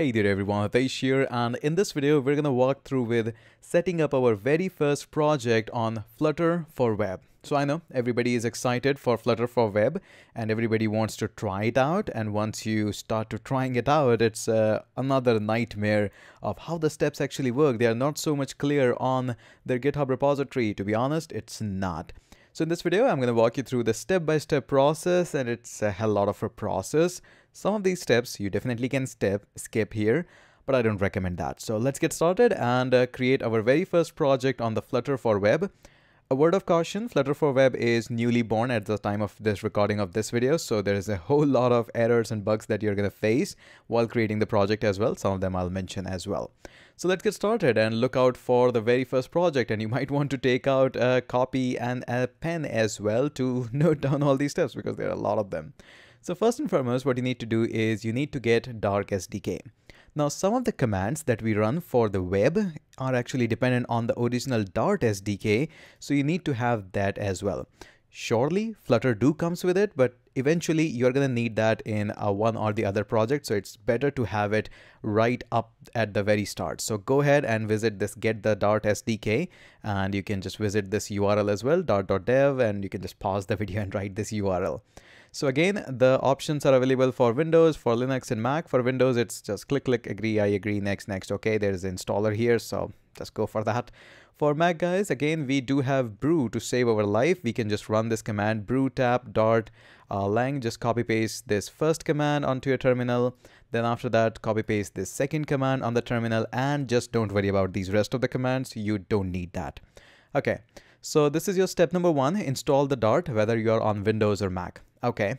Hey there everyone, Hitesh here and in this video we're gonna walk through with setting up our very first project on Flutter for Web. So I know everybody is excited for Flutter for Web and everybody wants to try it out and once you start to trying it out it's uh, another nightmare of how the steps actually work. They are not so much clear on their GitHub repository. To be honest, it's not. So in this video, I'm going to walk you through the step-by-step -step process and it's a hell lot of a process. Some of these steps you definitely can step skip here, but I don't recommend that. So let's get started and uh, create our very first project on the Flutter for Web. A word of caution, Flutter for Web is newly born at the time of this recording of this video, so there is a whole lot of errors and bugs that you're going to face while creating the project as well. Some of them I'll mention as well. So let's get started and look out for the very first project and you might want to take out a copy and a pen as well to note down all these steps because there are a lot of them. So first and foremost, what you need to do is you need to get Dart SDK. Now, some of the commands that we run for the web are actually dependent on the original Dart SDK, so you need to have that as well. Surely Flutter do comes with it, but eventually you're going to need that in one or the other project. So it's better to have it right up at the very start. So go ahead and visit this get the Dart SDK and you can just visit this URL as well, dart.dev, and you can just pause the video and write this URL. So again, the options are available for Windows, for Linux and Mac. For Windows, it's just click, click, agree, I agree, next, next. Okay, there's installer here, so just go for that. For Mac guys, again, we do have brew to save our life. We can just run this command brew tap dart uh, lang. Just copy paste this first command onto your terminal. Then after that, copy paste this second command on the terminal and just don't worry about these rest of the commands. You don't need that. Okay, so this is your step number one. Install the Dart, whether you're on Windows or Mac. Okay,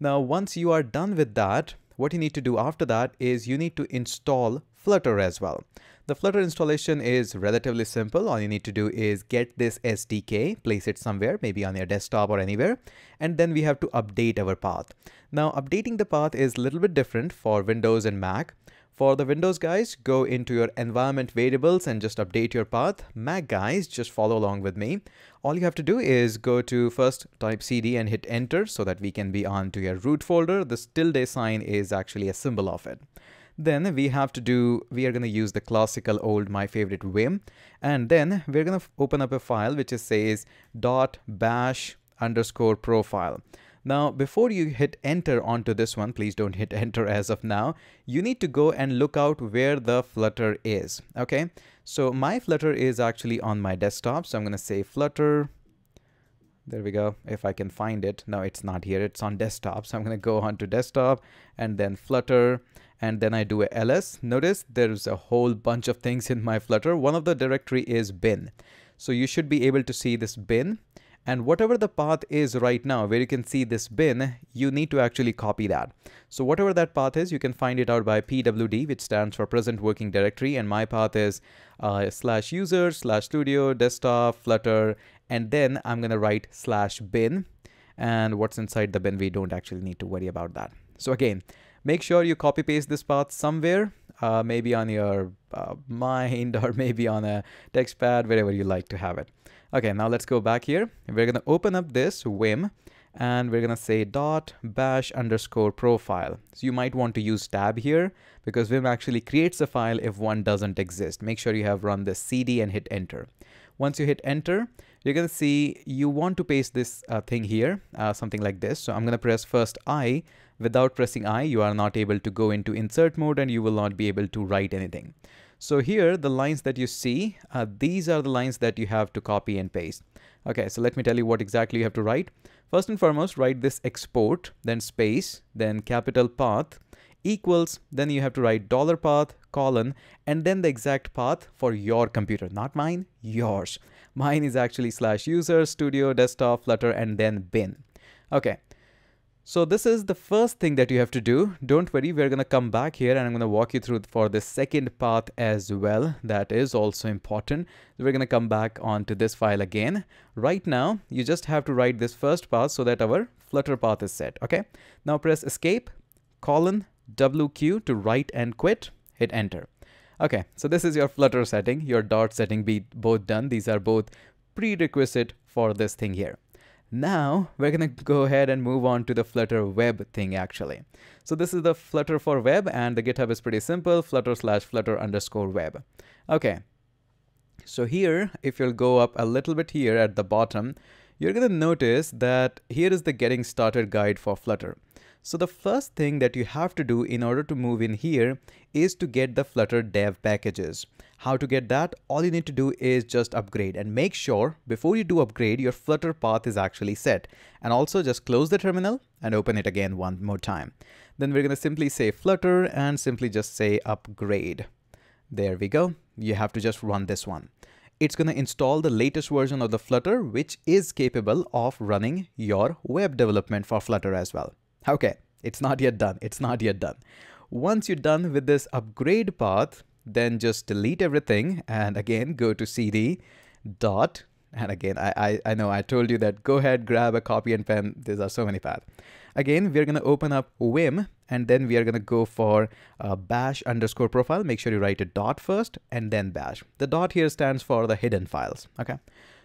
now once you are done with that, what you need to do after that is you need to install Flutter as well. The Flutter installation is relatively simple. All you need to do is get this SDK, place it somewhere, maybe on your desktop or anywhere, and then we have to update our path. Now, updating the path is a little bit different for Windows and Mac. For the Windows guys, go into your environment variables and just update your path. Mac guys, just follow along with me. All you have to do is go to first type cd and hit enter so that we can be on to your root folder. The tilde sign is actually a symbol of it. Then we have to do, we are going to use the classical old my favorite vim. And then we're going to open up a file which is says dot bash underscore profile. Now, before you hit enter onto this one, please don't hit enter as of now. You need to go and look out where the Flutter is. Okay, so my Flutter is actually on my desktop. So I'm going to say Flutter. There we go. If I can find it. No, it's not here. It's on desktop. So I'm going to go onto desktop and then Flutter and then I do a ls. Notice there's a whole bunch of things in my Flutter. One of the directory is bin. So you should be able to see this bin and whatever the path is right now where you can see this bin, you need to actually copy that. So whatever that path is, you can find it out by pwd, which stands for present working directory. And my path is uh, slash user slash studio desktop flutter. And then I'm to write slash bin and what's inside the bin, we don't actually need to worry about that. So again, Make sure you copy paste this path somewhere, uh, maybe on your uh, mind or maybe on a text pad, wherever you like to have it. Okay, now let's go back here. We're going to open up this Vim and we're going to say dot bash underscore profile. So you might want to use tab here because Vim actually creates a file if one doesn't exist. Make sure you have run the cd and hit enter. Once you hit enter, you're going to see you want to paste this uh, thing here, uh, something like this. So I'm going to press first I. Without pressing I, you are not able to go into insert mode and you will not be able to write anything. So here, the lines that you see, uh, these are the lines that you have to copy and paste. Okay, so let me tell you what exactly you have to write. First and foremost, write this export, then space, then capital path, equals, then you have to write dollar path, colon, and then the exact path for your computer, not mine, yours. Mine is actually slash user, studio, desktop, flutter, and then bin. Okay. So this is the first thing that you have to do. Don't worry, we're going to come back here and I'm going to walk you through for the second path as well. That is also important. We're going to come back onto this file again. Right now, you just have to write this first path so that our Flutter path is set. Okay. Now press escape, colon, WQ to write and quit, hit enter. Okay, so this is your Flutter setting, your Dart setting be both done. These are both prerequisite for this thing here. Now we're going to go ahead and move on to the Flutter web thing actually. So this is the Flutter for web and the GitHub is pretty simple, flutter slash flutter underscore web. Okay. So here, if you'll go up a little bit here at the bottom, you're going to notice that here is the getting started guide for Flutter. So the first thing that you have to do in order to move in here is to get the Flutter dev packages. How to get that? All you need to do is just upgrade and make sure before you do upgrade, your Flutter path is actually set. And also just close the terminal and open it again one more time. Then we're going to simply say Flutter and simply just say upgrade. There we go. You have to just run this one. It's going to install the latest version of the Flutter, which is capable of running your web development for Flutter as well. Okay, it's not yet done. It's not yet done. Once you're done with this upgrade path, then just delete everything and again go to cd dot. And again I, I, I know I told you that go ahead grab a copy and pen. These are so many paths. Again we're going to open up vim and then we are going to go for uh, bash underscore profile. Make sure you write a dot first and then bash. The dot here stands for the hidden files okay?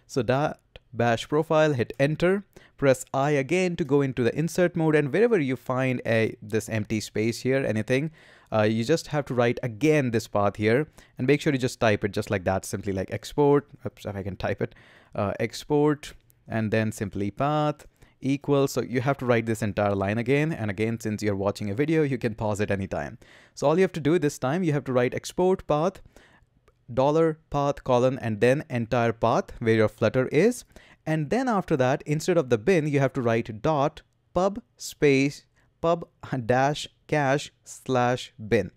So dot bash profile hit enter press i again to go into the insert mode and wherever you find a this empty space here anything uh, you just have to write again this path here and make sure you just type it just like that simply like export oops if I can type it uh, export and then simply path equals so you have to write this entire line again and again since you're watching a video you can pause it anytime. So all you have to do this time you have to write export path dollar path colon and then entire path where your flutter is and then after that instead of the bin you have to write dot pub space pub dash cache slash bin.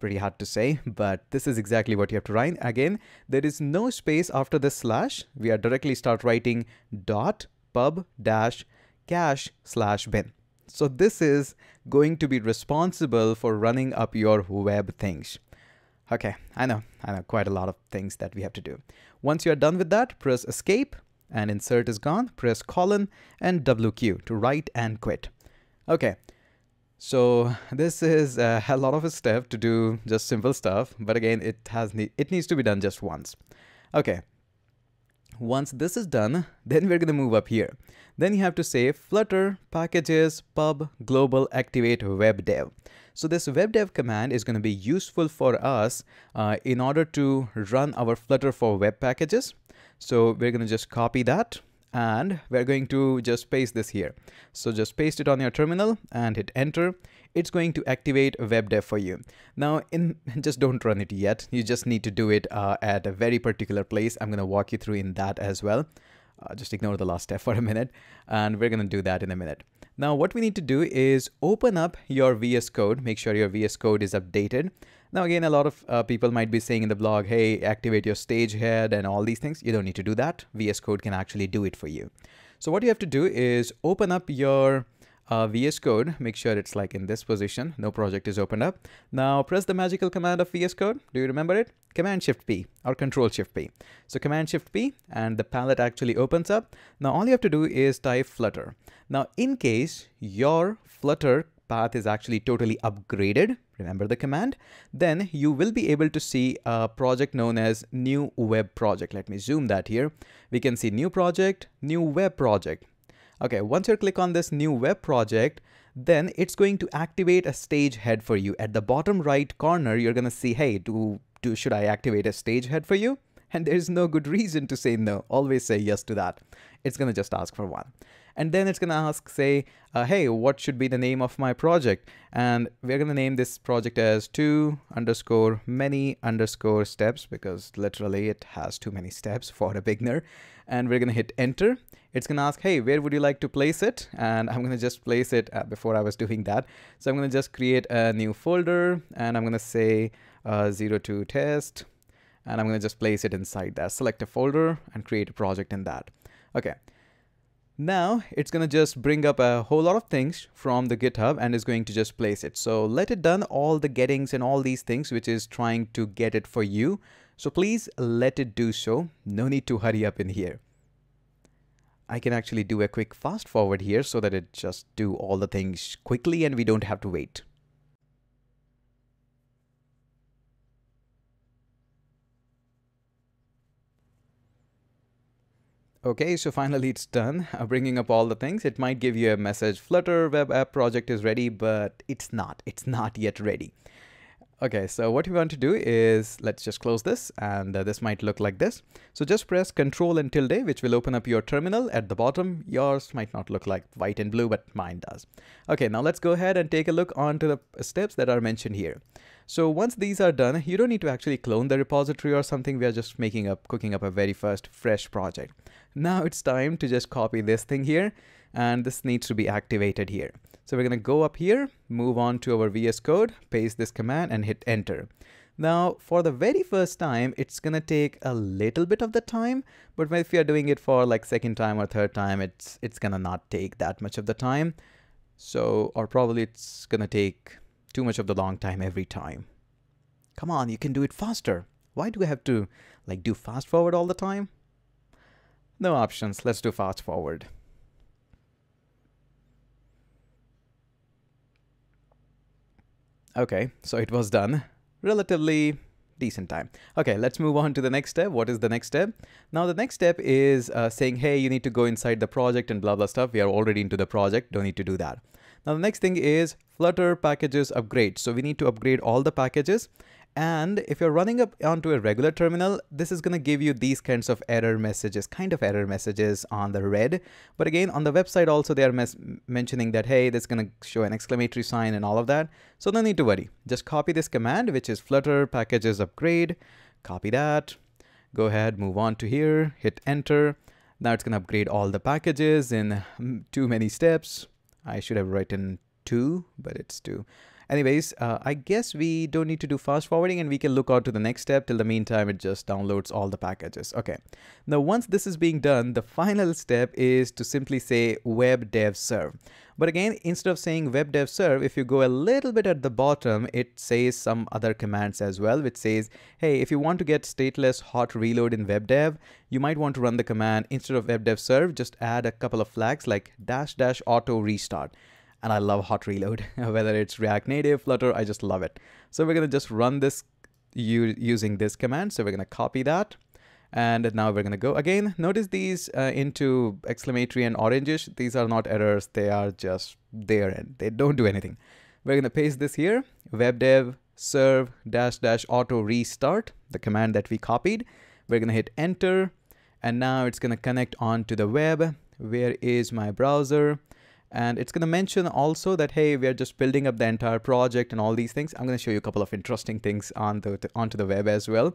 Pretty hard to say, but this is exactly what you have to write. Again, there is no space after the slash. We are directly start writing dot pub dash cache slash bin. So this is going to be responsible for running up your web things. Okay, I know, I know quite a lot of things that we have to do. Once you're done with that, press escape and insert is gone. Press colon and WQ to write and quit. Okay, so this is a lot of a step to do just simple stuff, but again, it has it needs to be done just once. Okay. Once this is done, then we're going to move up here. Then you have to say flutter packages pub global activate web dev. So this web dev command is going to be useful for us uh, in order to run our flutter for web packages. So we're going to just copy that and we're going to just paste this here. So just paste it on your terminal and hit enter. It's going to activate WebDev for you. Now, in just don't run it yet. You just need to do it uh, at a very particular place. I'm going to walk you through in that as well. Uh, just ignore the last step for a minute and we're going to do that in a minute. Now what we need to do is open up your VS Code, make sure your VS Code is updated. Now again, a lot of uh, people might be saying in the blog, hey, activate your stagehand and all these things. You don't need to do that. VS Code can actually do it for you. So what you have to do is open up your uh, VS Code, make sure it's like in this position, no project is opened up. Now press the magical command of VS Code. Do you remember it? Command Shift P or Control Shift P. So Command Shift P and the palette actually opens up. Now all you have to do is type Flutter. Now in case your Flutter path is actually totally upgraded, remember the command, then you will be able to see a project known as new web project. Let me zoom that here. We can see new project, new web project. Okay, once you click on this new web project, then it's going to activate a stagehand for you. At the bottom right corner, you're going to see, hey, do, do, should I activate a stagehand for you? And there's no good reason to say no. Always say yes to that. It's going to just ask for one. And then it's going to ask, say, uh, hey, what should be the name of my project? And we're going to name this project as two underscore many underscore steps because literally it has too many steps for a beginner. And we're going to hit enter it's going to ask, hey, where would you like to place it? And I'm going to just place it uh, before I was doing that. So I'm going to just create a new folder and I'm going to say uh, 02 test and I'm going to just place it inside that. Select a folder and create a project in that. Okay. Now it's going to just bring up a whole lot of things from the GitHub and is going to just place it. So let it done all the gettings and all these things, which is trying to get it for you. So please let it do so. No need to hurry up in here. I can actually do a quick fast forward here so that it just do all the things quickly and we don't have to wait. Okay, so finally it's done, uh, bringing up all the things. It might give you a message, Flutter web app project is ready, but it's not. It's not yet ready. Okay, so what we want to do is, let's just close this, and uh, this might look like this. So just press Control and tilde, which will open up your terminal at the bottom. Yours might not look like white and blue, but mine does. Okay, now let's go ahead and take a look onto the steps that are mentioned here. So once these are done, you don't need to actually clone the repository or something. We are just making up, cooking up a very first fresh project. Now it's time to just copy this thing here and this needs to be activated here. So we're going to go up here, move on to our VS Code, paste this command and hit enter. Now, for the very first time, it's going to take a little bit of the time, but if you're doing it for like second time or third time, it's it's going to not take that much of the time. So, or probably it's going to take too much of the long time every time. Come on, you can do it faster. Why do we have to like do fast forward all the time? No options, let's do fast forward. Okay, so it was done. Relatively decent time. Okay, let's move on to the next step. What is the next step? Now the next step is uh, saying, hey, you need to go inside the project and blah, blah stuff. We are already into the project, don't need to do that. Now the next thing is Flutter packages upgrade. So we need to upgrade all the packages. And if you're running up onto a regular terminal, this is to give you these kinds of error messages, kind of error messages on the red. But again, on the website also, they are mentioning that, hey, this is to show an exclamatory sign and all of that. So no need to worry. Just copy this command, which is flutter packages upgrade. Copy that. Go ahead, move on to here, hit enter. Now it's to upgrade all the packages in mm, too many steps. I should have written two, but it's two. Anyways, uh, I guess we don't need to do fast forwarding and we can look out to the next step. Till the meantime, it just downloads all the packages. Okay. Now, once this is being done, the final step is to simply say web dev serve. But again, instead of saying web dev serve, if you go a little bit at the bottom, it says some other commands as well, which says, hey, if you want to get stateless hot reload in web dev, you might want to run the command instead of web dev serve, just add a couple of flags like dash dash auto restart and I love hot reload. Whether it's React Native, Flutter, I just love it. So we're to just run this using this command. So we're to copy that. And now we're to go again. Notice these uh, into exclamatory and orangish. These are not errors. They are just there and they don't do anything. We're to paste this here. Webdev serve dash dash auto restart, the command that we copied. We're to hit enter. And now it's to connect on to the web. Where is my browser? And it's going to mention also that, hey, we are just building up the entire project and all these things. I'm going to show you a couple of interesting things on the, onto the web as well.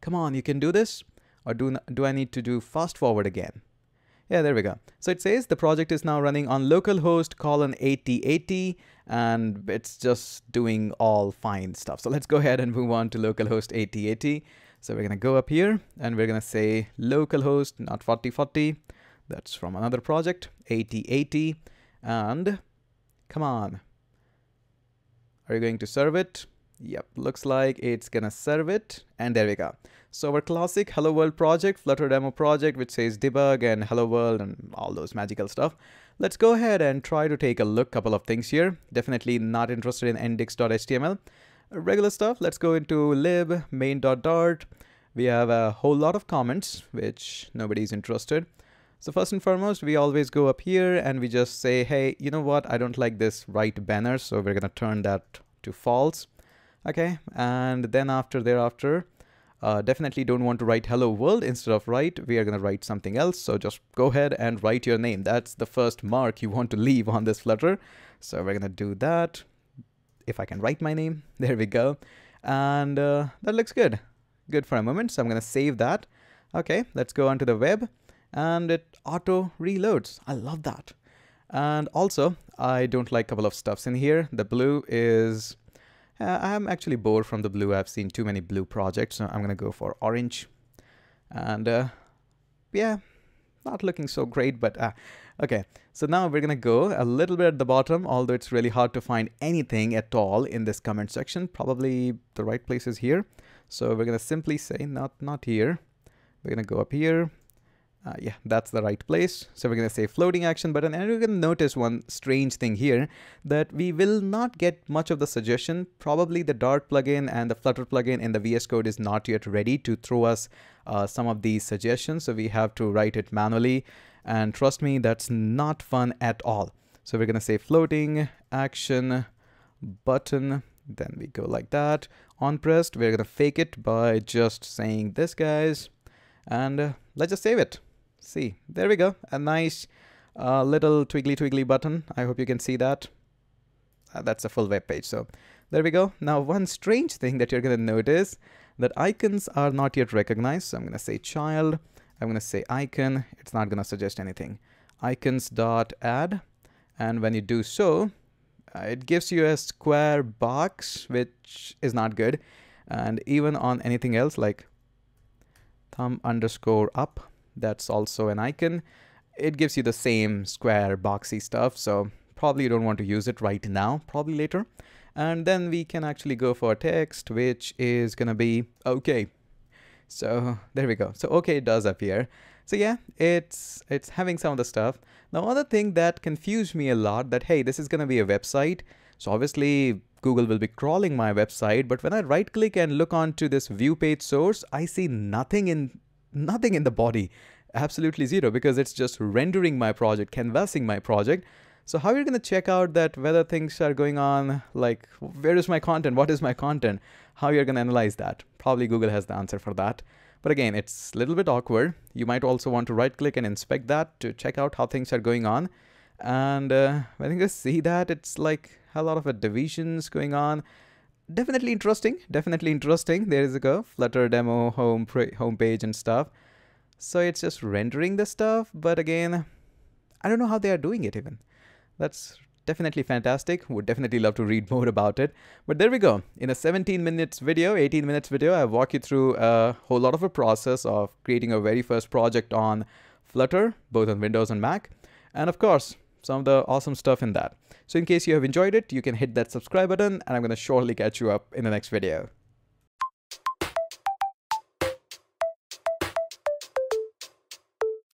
Come on, you can do this. Or do, do I need to do fast forward again? Yeah, there we go. So it says the project is now running on localhost colon 8080 and it's just doing all fine stuff. So let's go ahead and move on to localhost 8080. So we're going to go up here and we're going to say localhost, not 4040. That's from another project, 8080. And come on. Are you going to serve it? Yep, looks like it's gonna serve it. And there we go. So our classic Hello World project, Flutter demo project, which says debug and Hello World and all those magical stuff. Let's go ahead and try to take a look, couple of things here. Definitely not interested in index.html. Regular stuff, let's go into lib main.dart. We have a whole lot of comments, which nobody's interested. So first and foremost, we always go up here and we just say, hey, you know what? I don't like this right banner. So we're going to turn that to false. Okay. And then after thereafter, uh, definitely don't want to write hello world instead of write. We are going to write something else. So just go ahead and write your name. That's the first mark you want to leave on this Flutter. So we're going to do that. If I can write my name, there we go. And uh, that looks good. Good for a moment. So I'm going to save that. Okay, let's go onto the web and it auto reloads. I love that. And also, I don't like a couple of stuffs in here. The blue is, uh, I'm actually bored from the blue. I've seen too many blue projects, so I'm gonna go for orange. And uh, yeah, not looking so great, but uh, okay. So now we're gonna go a little bit at the bottom, although it's really hard to find anything at all in this comment section. Probably the right place is here. So we're gonna simply say not, not here. We're gonna go up here Uh, yeah, that's the right place. So we're going to say floating action button and you're going to notice one strange thing here that we will not get much of the suggestion. Probably the Dart plugin and the Flutter plugin in the VS Code is not yet ready to throw us uh, some of these suggestions. So we have to write it manually. And trust me, that's not fun at all. So we're going to say floating action button. Then we go like that. On pressed, we're going to fake it by just saying this, guys. And uh, let's just save it see there we go. A nice uh, little twiggly twiggly button. I hope you can see that. Uh, that's a full web page so there we go. Now one strange thing that you're gonna notice that icons are not yet recognized. So I'm gonna say child. I'm gonna say icon. It's not gonna suggest anything. Icons dot add. And when you do so uh, it gives you a square box which is not good. And even on anything else like thumb underscore up that's also an icon. It gives you the same square boxy stuff, so probably you don't want to use it right now, probably later. And then we can actually go for text, which is gonna be okay. So there we go. So okay does appear. So yeah, it's it's having some of the stuff. Now other thing that confused me a lot that hey, this is gonna be a website. So obviously Google will be crawling my website, but when I right click and look onto this view page source, I see nothing in nothing in the body, absolutely zero because it's just rendering my project, canvassing my project. So how are you going to check out that whether things are going on, like where is my content, what is my content, how you're going to analyze that? Probably Google has the answer for that. But again, it's a little bit awkward. You might also want to right click and inspect that to check out how things are going on. And uh, when you see that, it's like a lot of divisions going on definitely interesting. Definitely interesting. There is a flutter demo home home page and stuff. So it's just rendering the stuff but again i don't know how they are doing it even. That's definitely fantastic. Would definitely love to read more about it. But there we go. In a 17 minutes video 18 minutes video i walk you through a whole lot of a process of creating a very first project on flutter both on windows and mac. And of course some of the awesome stuff in that. So in case you have enjoyed it, you can hit that subscribe button and I'm going to shortly catch you up in the next video.